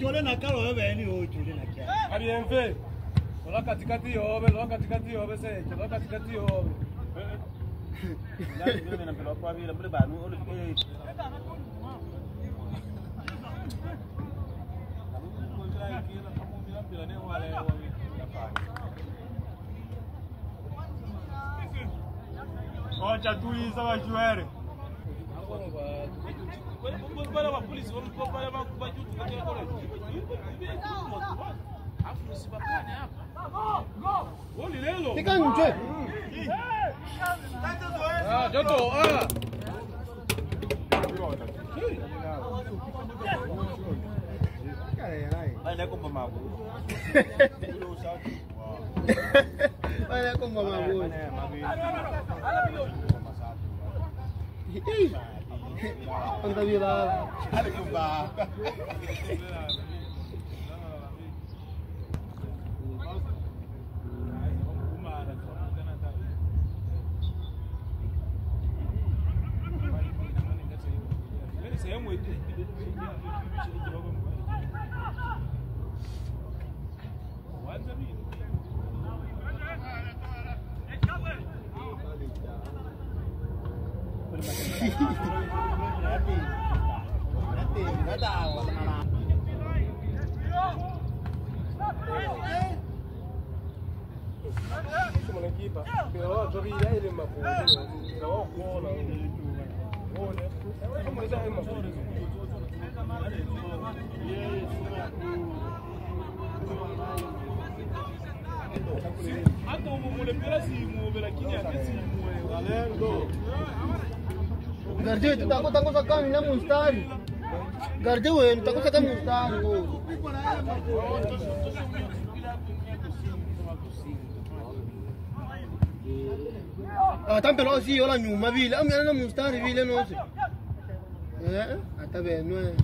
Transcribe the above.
Jole na kalo wewe ni o jole na kia. Ariemve. Lola katikati yobe, lola katikati yobe seke, lola katikati yobe. Ocha tuliza wajuere. abapolisi bamupapala bajutu katekola abapolisi bakane hapa goli lelo nikanje joto banakomba magulu banakomba magulu Pantabila. Alikuba. Sayan waje, shi ba? babu mai. Ole. Como esa es mapo. Hata simu lakini akisimu Galendo. Garde, tu tá com tá com na mustari. Garde, ué, tá com tá mustari. Ah, tan pelo sì, ora nyuma vile. Ah, mi hanno mustari vile no se. Eh, ata bene, no è.